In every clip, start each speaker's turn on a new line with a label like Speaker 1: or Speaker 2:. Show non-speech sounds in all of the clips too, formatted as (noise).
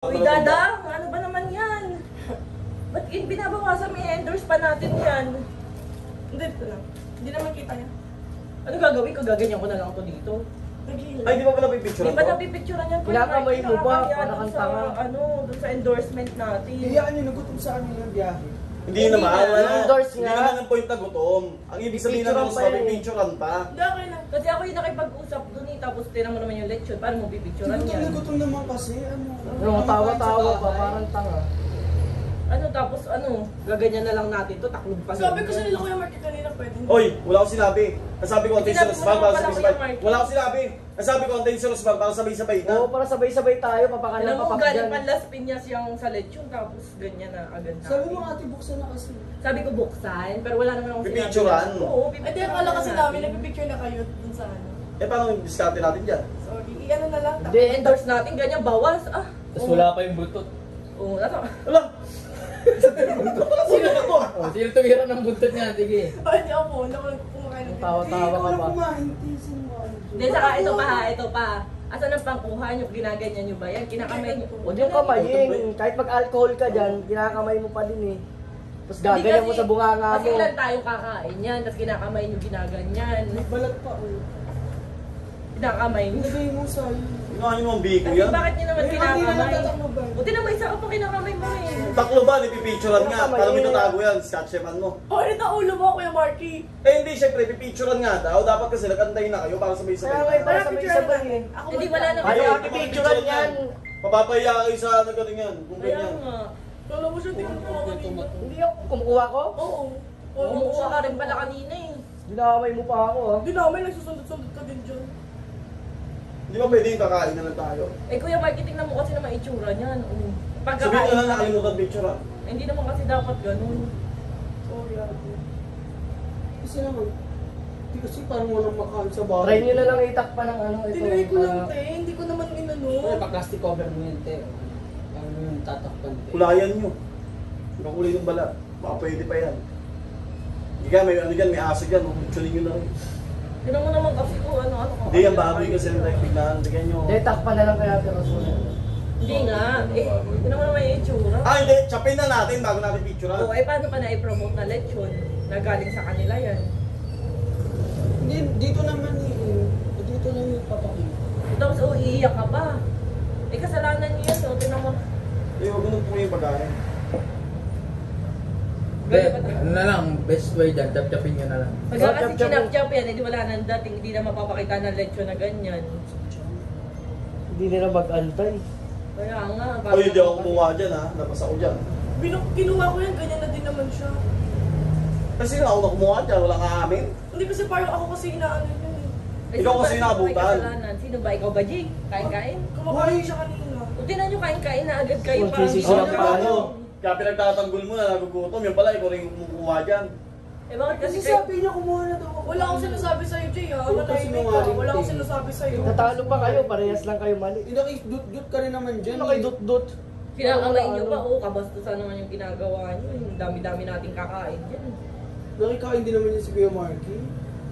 Speaker 1: Uy, Dada, ano ba naman yan? Ba't in binabawasan may endorse pa natin yan?
Speaker 2: Hindi, ito lang. Hindi naman kita niya.
Speaker 1: Ano gagawin ko? Gaganyan ko na lang to dito.
Speaker 3: Ay, di ba pala pipicture
Speaker 1: Hindi ba
Speaker 3: ko?
Speaker 1: napipicturean yan? Kuya
Speaker 4: Kinakamay
Speaker 1: Mike?
Speaker 4: mo ba?
Speaker 1: Nakakahiya
Speaker 4: Para
Speaker 1: dun
Speaker 4: kang
Speaker 1: sa,
Speaker 4: tanga.
Speaker 1: ano, dun sa endorsement natin.
Speaker 5: Hiyaan nyo, nagutom sa amin yung biyahe.
Speaker 3: Hindi
Speaker 1: na.
Speaker 3: Wala.
Speaker 4: Endorse
Speaker 3: Hindi
Speaker 4: nga.
Speaker 3: naman ang point na gutom. Ang ibig sabihin na
Speaker 4: pa
Speaker 3: sabi,
Speaker 4: yan eh.
Speaker 3: picturean pa.
Speaker 2: Hindi, okay lang.
Speaker 1: Kasi ako yung nakipag-usap dun eh, tapos tinan mo naman yung lechon. Paano mo pipicturean
Speaker 5: Gutom
Speaker 1: yan?
Speaker 5: na gutom naman kasi, ano.
Speaker 4: Ano, tawa-tawa pa, parang tanga.
Speaker 1: Ano, tapos ano, gaganyan na lang natin to, taklog pa
Speaker 2: Sabi ko sa nila Kuya Mark kanina pwede.
Speaker 3: Oy, wala akong sinabi. Nasabi ko,
Speaker 1: Sinabi mo
Speaker 3: Rosban
Speaker 1: naman
Speaker 3: para sabay-sabay. Wala akong sinabi. Nasabi ko, antayin sa Rosban para sabay-sabay na.
Speaker 4: Oo, para sabay-sabay tayo,
Speaker 1: Alam
Speaker 4: papakalan
Speaker 1: mo, galing pa Las Piñas yung sa lechon, tapos ganyan na agad natin.
Speaker 5: Sabi mo ate, buksan na kasi.
Speaker 1: Sabi ko buksan, pero wala naman akong
Speaker 3: Pipicturean?
Speaker 1: Oo,
Speaker 2: Ay, di akala kasi namin nagpipicture na kayo dun sa ano.
Speaker 3: Eh, paano yung discount natin dyan?
Speaker 2: Sorry, i-ano na lang.
Speaker 4: Hindi,
Speaker 1: endorse natin, ganyan, bawas. Ah,
Speaker 6: Tapos wala pa yung buntot.
Speaker 1: Oo, nasa.
Speaker 3: Wala. Sino ako?
Speaker 6: Oh, sino tumira ng buntot niya? Sige.
Speaker 2: Ay, di ako. Hindi ako kumakain ng
Speaker 4: Tawa-
Speaker 5: Eh,
Speaker 4: Tawa
Speaker 5: ikaw
Speaker 4: ka pa.
Speaker 1: Hindi, saka ito pa ha, ito pa. Asan ang pangkuha nyo? Ginaganyan nyo ba yan? Kinakamay nyo?
Speaker 4: Huwag yung kamayin. Kahit mag-alcohol ka dyan, kinakamay mo pa din eh. Tapos gaganyan mo sa bunganga
Speaker 1: Kasi
Speaker 4: mo.
Speaker 1: ilan tayong kakain yan, tapos kinakamay nyo ginaganyan.
Speaker 5: May balat pa, oh.
Speaker 1: Kinakamay nyo.
Speaker 5: Nilagay mo sa...
Speaker 3: Ginawa nyo naman biko
Speaker 1: Kasi
Speaker 3: yan.
Speaker 1: bakit nyo naman
Speaker 5: Eh, na
Speaker 1: kinakamay? Buti naman isa ka pa kinakamay mo eh.
Speaker 3: Taklo ba? Nipipicturean nga.
Speaker 4: Wala
Speaker 3: Paano
Speaker 4: kamay.
Speaker 3: itatago yan? Scotcheman mo.
Speaker 2: Oh, ito ulo mo, Kuya Marky.
Speaker 3: Eh, hindi, syempre, pipicturean nga daw. Dapat kasi nagantay na kayo para sabay-sabay.
Speaker 4: Nga,
Speaker 3: na.
Speaker 4: Para sabay-sabay eh.
Speaker 2: Ako
Speaker 1: Hindi, wala na-
Speaker 4: ate picturean yan.
Speaker 3: Papapahiya kayo sa nagkalingan. Kung
Speaker 1: Kaya
Speaker 3: ganyan.
Speaker 1: nga.
Speaker 2: Kala mo siya, tingnan ko ako.
Speaker 4: Hindi ako kumukuha ko.
Speaker 2: Oo.
Speaker 1: Kumukuha ka rin pala kanina eh.
Speaker 4: Ginakamay mo pa ako ah.
Speaker 2: Hindi namin, nagsusundot-sundot ka din dyan.
Speaker 3: Di ba pwede yung kakain na lang tayo?
Speaker 1: Eh kuya Marky, tingnan mo kasi naman itsura niyan. Oo.
Speaker 3: Sabihin ko na nakalimutan picture ah.
Speaker 1: Eh, Hindi naman kasi dapat ganun.
Speaker 2: Sorry, ate.
Speaker 5: Kasi naman, hindi kasi parang walang makain sa bahay.
Speaker 4: Try nyo na lang itakpa ng ano ito.
Speaker 2: Tinry ko lang,
Speaker 4: para-
Speaker 2: te. Hindi ko naman.
Speaker 6: Ano, pa-plastic cover mo yun, te. Ano yung tatakpan, te.
Speaker 3: Kulayan nyo. Hanggang kulay ng bala. Baka pwede pa yan. Hindi ka, may ano dyan, may aso dyan. Hukutsulin nyo na rin.
Speaker 1: Tingnan mo naman kasi kung ano-ano.
Speaker 3: Hindi, yung baboy kasi yung like, biglaan. Tignan nyo.
Speaker 4: Hindi, takpa na lang kaya pero
Speaker 1: Hindi nga. Eh, tingnan mo naman yung itsura.
Speaker 3: Ah, hindi. Chapin na natin bago natin picture
Speaker 1: Oo, eh paano pa na-i-promote na lechon? Na galing sa kanila yan.
Speaker 5: Hindi, dito naman eh. Dito lang yung papakita.
Speaker 1: Tapos, oh, iiyak ka pa. Eh, kasalanan niyo yan, no? Tingnan mo.
Speaker 3: Eh, huwag mo yung pagkain.
Speaker 6: Be, ano na lang, best way dyan, tap-tapin nyo na lang.
Speaker 1: Pagka
Speaker 4: Chop,
Speaker 1: kasi chinap-chop yan, hindi wala nang dating, hindi na mapapakita ng lechon na ganyan.
Speaker 4: Hindi nila mag-antay.
Speaker 1: Kaya nga.
Speaker 3: Oh, hindi ako kumuha dyan ha. Labas ako dyan.
Speaker 2: Binuk kinuha ko yan, ganyan na din naman siya.
Speaker 3: Kasi ako na kumuha dyan. Wala ka amin.
Speaker 2: Hindi kasi parang ako kasi inaano yun eh.
Speaker 1: Eh,
Speaker 3: Ikaw
Speaker 1: sino
Speaker 3: kasi
Speaker 1: ba-
Speaker 3: naabutan.
Speaker 1: may kasalanan? Sino ba? Ikaw ba, Jay? Kain-kain?
Speaker 2: Kumakain siya kanina.
Speaker 1: O, tinan nyo, kain-kain na agad kayo.
Speaker 4: Full
Speaker 1: parang
Speaker 3: di ba ano? Kaya pinagtatanggol mo na nagugutom. Yung pala, ikaw rin yung kumukuha dyan.
Speaker 1: Eh, bakit kasi
Speaker 5: Kasi
Speaker 1: kayo?
Speaker 5: sabi niya kumuha na daw ako.
Speaker 2: Wala akong sinasabi sa'yo, Jay ha.
Speaker 5: Ka
Speaker 2: Manahimik ka.
Speaker 5: sinungaling,
Speaker 2: Wala akong sinasabi sa'yo.
Speaker 4: Natalo pa kayo, parehas lang kayo mali.
Speaker 5: Eh, nakidut-dut ka rin naman dyan.
Speaker 4: Ano
Speaker 5: eh.
Speaker 4: kay dut-dut?
Speaker 1: Kinakamay
Speaker 4: Ano?
Speaker 1: ba? Oo, kabastusan naman yung ginagawa nyo. Yung dami-dami nating kakain dyan.
Speaker 5: Nakikain din naman niya si Kuya Marky.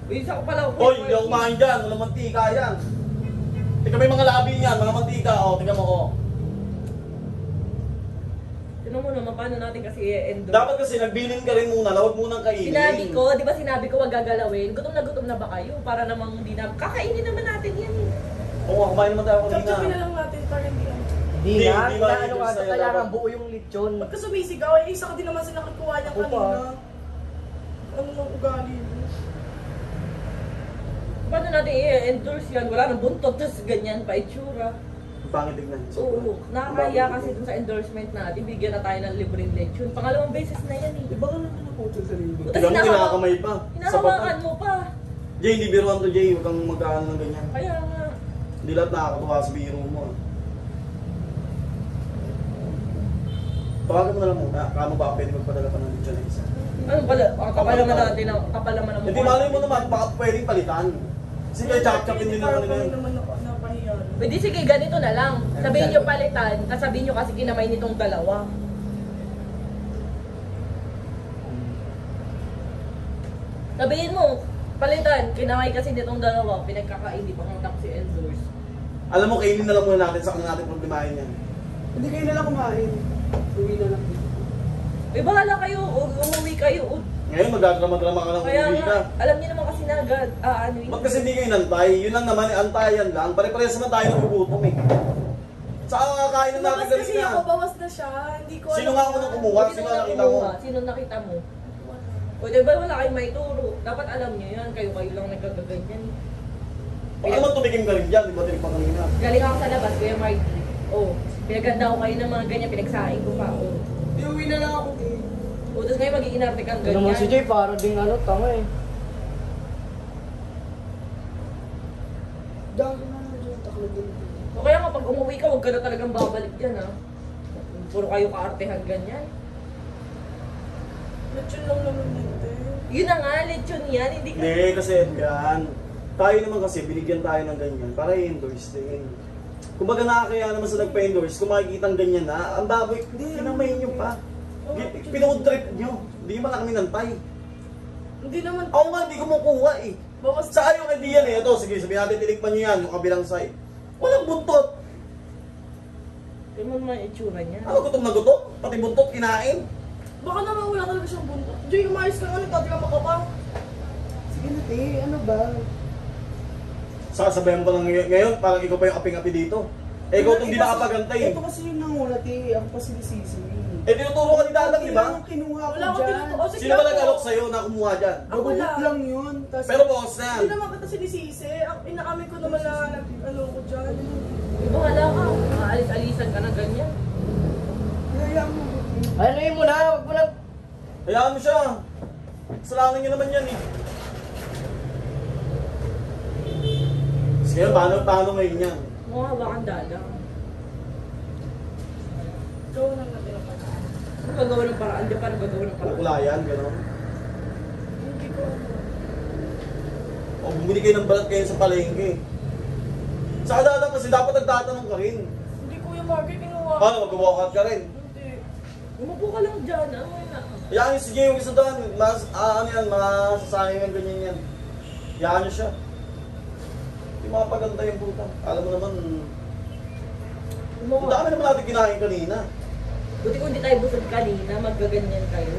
Speaker 1: Uy, isa ko pala.
Speaker 3: Hoy, hindi ako kumain dyan. Walang mantika yan. Tika may mga labi niyan. Mga mantika. O, tingnan mo ko.
Speaker 1: Tinan mo naman, paano natin kasi i-endorse?
Speaker 3: Dapat kasi nagbilin ka rin muna. Huwag munang kainin.
Speaker 1: Sinabi ko, di ba sinabi ko wag gagalawin? Gutom na gutom na ba kayo? Para namang hindi na... Kakainin naman natin yan eh.
Speaker 3: Oo, kumain naman tayo kanina.
Speaker 2: Chop-chopin na lang natin para hindi ano.
Speaker 4: Hindi
Speaker 3: Hindi,
Speaker 4: nga,
Speaker 3: hindi
Speaker 4: na ano
Speaker 3: sa'yo
Speaker 4: kailangan buo yung lechon.
Speaker 2: Pagka sumisigaw, eh, isa ka din naman sila kukuha niya kanina. Ano nang ugali mo?
Speaker 1: Paano natin i-endorse yan? Wala nang buntot, tapos ganyan pa itsura.
Speaker 3: Pangit tignan.
Speaker 1: Oo, nakakaya kasi dun sa endorsement natin, bigyan na tayo ng libreng lechon. Pangalawang beses na yan eh.
Speaker 5: Di ba ka naman naputol sa libo?
Speaker 3: Tignan mo,
Speaker 1: hinahawa-
Speaker 3: kinakamay pa.
Speaker 1: Hinahawakan mo pa.
Speaker 3: Jay, hindi biruan to Jay. Huwag kang magkaano ng ganyan.
Speaker 1: Kaya nga.
Speaker 3: Hindi lahat nakakatuwa sa biro mo. ah. Tawagan mo na lang muna. Kano ba pwede magpadala pa ng lechon na isa?
Speaker 1: Ano pala? Ang kapal naman natin, ang kapal naman ang
Speaker 3: Hindi malay mo naman, baka pwedeng palitan. Sige, chop-chopin din naman ngayon.
Speaker 2: naman napa- napahiya.
Speaker 1: Pwede sige, ganito na lang. Sabihin nyo palitan, kasabihin nyo kasi kinamay nitong dalawa. Sabihin mo, palitan, kinamay kasi nitong dalawa, pinagkakain, di pa kontak si endorse.
Speaker 3: Alam mo, kainin na lang muna natin sa kanila natin problemahin yan.
Speaker 5: Hindi kayo nalang kumain. Uwi na lang.
Speaker 1: Eh, bahala kayo. O, umuwi kayo. O,
Speaker 3: Ngayon, magdadrama-drama ka lang
Speaker 1: kaya nga,
Speaker 3: ka.
Speaker 1: alam niyo naman kasi na agad. Ah, ano yun?
Speaker 3: Ba't kasi hindi kayo inantay? Yun lang naman, antayan lang. Pare-pares naman tayo nagugutom eh. Saka kakain na natin
Speaker 2: Bawas kasi
Speaker 3: kanina.
Speaker 2: ako, bawas na siya. Hindi ko
Speaker 3: Sino nga unang kumuha?
Speaker 1: Sino
Speaker 3: Sino
Speaker 1: na
Speaker 3: nakita mo?
Speaker 1: kumuha? Sino nakita mo? O, di ba wala kayong may turo? Dapat alam niyo yan. Kayo-kayo lang nagkagaganyan.
Speaker 3: Baka naman tumikim ka rin dyan, di ba tinig pa kanina?
Speaker 1: Galing ako sa labas, Kuya Marty. Oh, pinaganda ko kayo ng mga ganyan, pinagsaing ko pa. Oh.
Speaker 5: Hindi, uwi na lang ako eh.
Speaker 1: O, tapos ngayon mag-iinarte kang
Speaker 4: Ano
Speaker 1: ganyan.
Speaker 4: naman si Jay, para ding ano, tanga eh.
Speaker 5: Dami na lang dyan. Taklo din.
Speaker 1: O kaya nga, pag umuwi ka, huwag ka na talagang babalik dyan, ha? Puro kayo kaartehan ganyan.
Speaker 2: Lechon lang naman dito eh.
Speaker 1: Yun na nga, lechon yan, hindi ka...
Speaker 3: Hindi, kasi yan. Tayo naman kasi, binigyan tayo ng ganyan para i-endorse din. Kumbaga nakakaya naman sa nagpa-endorse, kung makikita ganyan na, ang baboy, hindi, kinamayin nyo pa. Pinood trip nyo. Hindi man na kami nantay.
Speaker 2: Hindi naman.
Speaker 3: Ako nga, hindi kumukuha eh.
Speaker 2: Bawas
Speaker 3: Sa ayaw hindi yan eh. Ito, sige, sabihin natin, tinikman nyo yan, yung kabilang side. Walang buntot.
Speaker 1: Tingnan mo naman yung itsura niya.
Speaker 3: Ano gutom na gutom? Pati buntot kinain.
Speaker 2: Baka naman wala talaga siyang buntot. Jay, umayos ka nga. Nagtatrabaho ka pa.
Speaker 5: Sige na, te. Ano ba?
Speaker 3: Sasabayan ko lang ngay- ngayon, parang ikaw pa yung aping-api dito. Eh, ikaw itong di nakapagantay eh.
Speaker 5: Ito kasi yung nangulat eh. Ako pa sinisisi.
Speaker 3: Eh, tinuturo ka ni Dadang, di ba?
Speaker 5: Kailangan kinuha ko
Speaker 2: Wala akong
Speaker 5: dyan.
Speaker 2: tinutuko. Sige
Speaker 3: Sino ba
Speaker 2: ako.
Speaker 3: nag-alok sa'yo na kumuha dyan?
Speaker 2: Ako lang.
Speaker 5: lang yun. Tas,
Speaker 3: Pero boss na yan.
Speaker 2: Hindi naman kita sinisisi. Ang inaamin ko naman na nag, ano ko dyan.
Speaker 1: Di ba wala ka? Aalis-alisan ka na ganyan.
Speaker 5: Hayaan mo.
Speaker 4: Ano yun mo na, wag mo na.
Speaker 3: Hayaan mo siya. Kasalanan niyo naman yan eh. Sige, paano, paano ngayon yan?
Speaker 1: Mukha ba kang dalang?
Speaker 2: Gawin lang natin
Speaker 1: gagawa ng paraan, di pa nagagawa ng paraan.
Speaker 3: Kukulayan, gano'n.
Speaker 2: Hindi ko ano.
Speaker 3: O bumili kayo ng balat kayo sa palengke. Saka Dadang kasi dapat nagtatanong ka rin.
Speaker 2: Hindi ko yung market kinuha.
Speaker 3: Ano, mag-walkout ka rin.
Speaker 2: Hindi.
Speaker 1: Umupo ka lang dyan, ano na?
Speaker 3: Hayaan niyo sige yung isa doon. Mas, ah, ano yan, masasayang yung ganyan yan. Hayaan niyo siya. Hindi makapaganda yung puta. Alam mo naman, ang dami naman natin kinain kanina.
Speaker 1: Buti kung di tayo busog kanina, maggaganyan kayo.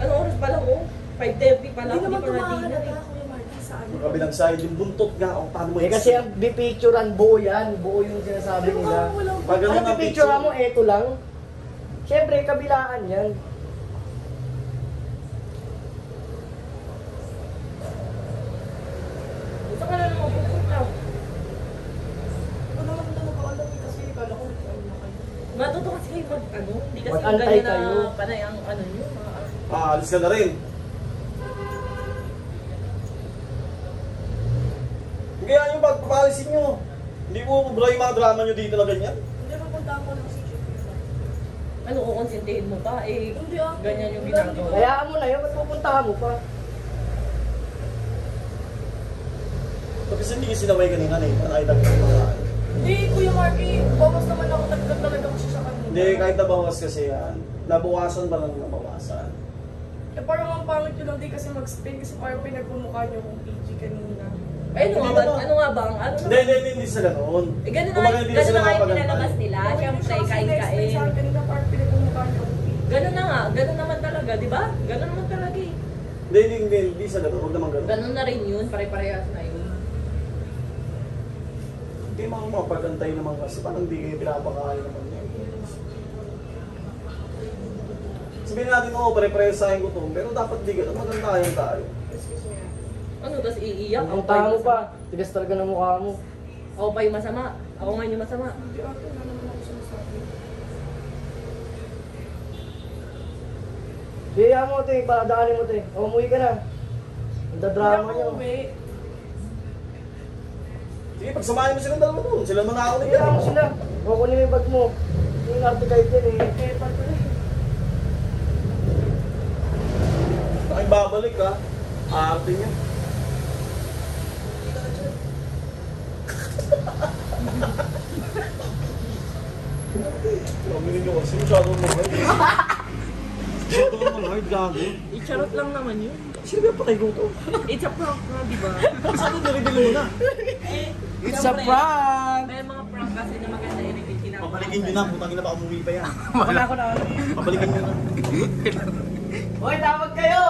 Speaker 1: Anong oras pa lang, oh? 5.30 pa lang,
Speaker 2: Hindi
Speaker 1: hindi
Speaker 2: naman
Speaker 1: pa na
Speaker 2: tumahan
Speaker 1: dinner.
Speaker 2: na Kuya Martin sa ano.
Speaker 3: Yung kabilang side, yung buntot nga, o paano mo
Speaker 4: Eh kasi ang bipicturean, buo yan. Buo yung sinasabi nila.
Speaker 3: Pag
Speaker 4: Ano
Speaker 3: ang
Speaker 4: pipicture
Speaker 3: picture,
Speaker 4: mo, eto lang. Siyempre, kabilaan yan.
Speaker 1: Gusto ka na naman pupunta.
Speaker 2: Ako naman talaga alam kasi kala ko ano na kayo.
Speaker 1: Matuto kasi kayo mag, ano, hindi kasi yung
Speaker 4: Mag-antay
Speaker 1: ganyan
Speaker 4: kayo.
Speaker 1: na panay ang ano nyo. mga-
Speaker 3: ah, alis ka na rin. Kaya yung pagpapalisin nyo. Hindi mo bro yung mga drama nyo dito na ganyan.
Speaker 2: Hindi mapuntahan ko lang si Chief.
Speaker 1: Ano, kukonsintihin mo pa? Eh,
Speaker 2: Hindi ah.
Speaker 1: ganyan yung
Speaker 2: Hindi,
Speaker 1: ginagawa.
Speaker 2: hindi
Speaker 4: Hayaan mo na yun, ba't pupuntahan mo pa?
Speaker 3: Kasi hindi kasi sinaway kanina na eh. Nakita ko yung mga
Speaker 2: Hindi, Kuya Marky, bawas naman ako. Tagdag talaga ko siya sa kanila.
Speaker 3: Hindi, kahit nabawas kasi yan. Nabawasan ba lang nabawasan?
Speaker 2: Eh parang ang pangit yun lang din kasi mag-spin kasi parang pinagmumukha niyo kung PG kanina.
Speaker 1: Ay, ano nga ba? Ano nga ba? ang- Ano
Speaker 3: Hindi, hindi, hindi, hindi sa ganoon.
Speaker 1: Eh, ganun na nga, ganun
Speaker 3: sila
Speaker 1: na nga yung pinalabas nila. Siyempre, kain-kain.
Speaker 2: na-explain sa akin kanina parang pinagmumukha niyo kung PG.
Speaker 1: Ganun na nga, ganun naman talaga, di ba? Ganun naman talaga eh.
Speaker 3: Hindi, hindi, hindi, hindi sa ganoon. Huwag naman ganoon.
Speaker 1: Ganun na rin yun, pare-parehas na yun.
Speaker 3: Hindi mga mapagantay naman kasi. Parang hindi kayo pinapakain naman yan. Sabihin natin, oo, pare-pareho sa akin gutom. Pero dapat di ganoon. Magantayan tayo.
Speaker 2: Excuse me.
Speaker 1: Ano, tapos iiyak?
Speaker 4: Ang
Speaker 1: Ako yung
Speaker 4: pa. Tigas talaga ng mukha mo.
Speaker 1: Ako pa yung masama. Ako nga yung masama.
Speaker 2: Hindi ate, wala naman ako sinasabi.
Speaker 4: Hayaan mo, te. Paladaanin mo, te. O, umuwi ka na. Ang dadrama
Speaker 2: Hindi
Speaker 4: niyo.
Speaker 2: ako uwi.
Speaker 3: Sige, pagsamahin mo silang dalawa doon. Sila manakaw na
Speaker 4: Hayaan mo sila. O, kunin mo yung bag mo. Hindi yung arte kahit yan eh.
Speaker 2: Eh, pato eh.
Speaker 3: Ay, babalik ha. Aarte niya. Sabi ninyo kasi masyadong mag-hide. Masyadong mag-hide, gago.
Speaker 1: I-charot lang naman yun.
Speaker 3: Sino ba patay ko to?
Speaker 1: It's a prank nga, di ba?
Speaker 3: Saan yung naribil mo na?
Speaker 1: Eh,
Speaker 5: It's a prank!
Speaker 1: May mga prank kasi na maganda yun yung
Speaker 3: Papalikin nyo na, putang ina baka umuwi pa yan.
Speaker 4: Wala ko na.
Speaker 3: Papalikin nyo na.
Speaker 4: Hoy, tawag kayo!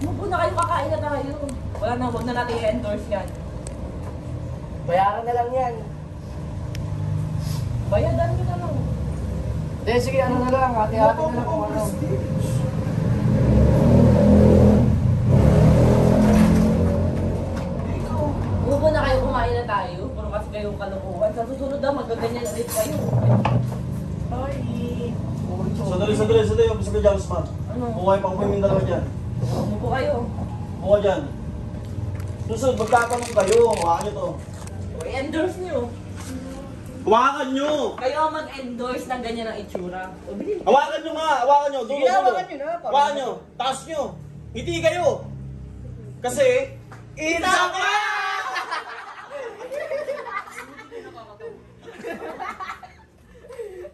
Speaker 1: Umupo na kayo, kakain na tayo. Wala na, huwag na natin i-endorse yan.
Speaker 4: Bayaran na lang yan.
Speaker 1: Bayadan nyo na lang.
Speaker 4: Hindi, sige, ano na lang. Hati-hati na lang kung ano.
Speaker 1: Umupo na kayo, kumain na tayo. Puro kasi kayong kalokohan. Sa susunod daw, magaganyan ulit kayo.
Speaker 2: Sorry.
Speaker 3: Sandali, sandali, sandali. Gusto ko dyan, Usman.
Speaker 1: Ano?
Speaker 3: Yung pang yung dalawa dyan.
Speaker 1: Umupo kayo.
Speaker 3: Kuha dyan. Susunod, magtatanong kayo. Hawakan nyo to.
Speaker 1: O, i-endorse nyo.
Speaker 3: Hawakan nyo!
Speaker 1: Kayo ang mag-endorse ng ganyan ang itsura. O, bilhin.
Speaker 3: Hawakan nyo nga! Hawakan nyo! Dulo,
Speaker 4: Sige na,
Speaker 3: dulo.
Speaker 4: hawakan nyo na.
Speaker 3: Hawakan nyo! Taas nyo! Ngiti kayo! Kasi, it's (laughs) a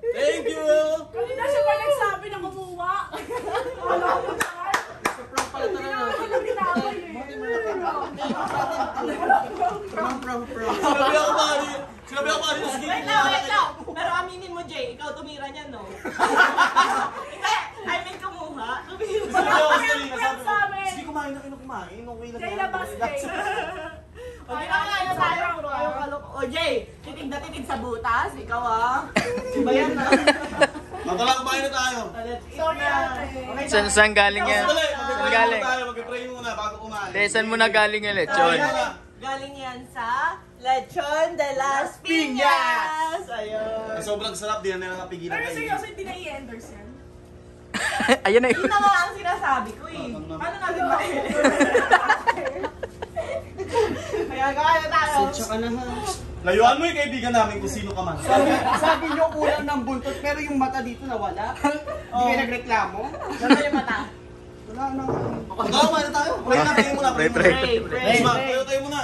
Speaker 3: Thank you!
Speaker 2: Kanina siya pa nagsabi na kumuha. Wala ko na. Hindi na ako siya ginaway eh.
Speaker 3: Sinabi ako mali! Sinabi ako mali! Sige,
Speaker 1: Wait lang, wait lang. Pero aminin mo, Jay, ikaw tumira niyan, no? Hindi, I mean kumuha. Tumira.
Speaker 3: Sinabi ako kanina,
Speaker 2: Friend
Speaker 3: sabi
Speaker 2: sa
Speaker 3: ko,
Speaker 2: amin.
Speaker 3: sige kumain na kayo kumain. Okay lang
Speaker 2: Jay
Speaker 3: yan.
Speaker 2: labas, Jay.
Speaker 1: O, di ba nga tayo? Puro kayo kaloko. O, Jay, titig na titig sa butas. Ikaw, ah. Iba yan, ah.
Speaker 3: Matala, kumain na tayo.
Speaker 2: Sorry, ate.
Speaker 7: Saan, saan galing yan? Saan galing?
Speaker 3: muna tayo. Mag-pray muna bago kumain.
Speaker 7: Hindi, saan mo na galing yung lechon?
Speaker 3: Muna.
Speaker 1: Galing yan sa Lechon de las Piñas. Ayun.
Speaker 3: Sobrang sarap, di na nila napigilan
Speaker 2: Pero
Speaker 3: kayo.
Speaker 2: seryoso, hindi na i-endorse yan. (laughs)
Speaker 7: Ayan na
Speaker 1: Yun na nga ang sinasabi ko eh. Paano natin ba? (laughs) Kaya kaya tayo.
Speaker 5: Sensya ka na ha.
Speaker 3: Layuan mo yung kaibigan namin kung sino ka man.
Speaker 5: Sabi, sabi nyo kulang ng buntot pero yung mata dito nawala. Hindi kayo nagreklamo.
Speaker 1: Ganda yung mata.
Speaker 5: Wala na.
Speaker 3: Pagkakaman na tayo. Pray na, pray muna.
Speaker 7: Pray, pray.
Speaker 1: Pray, pray.
Speaker 3: Usman, tayo tayo muna.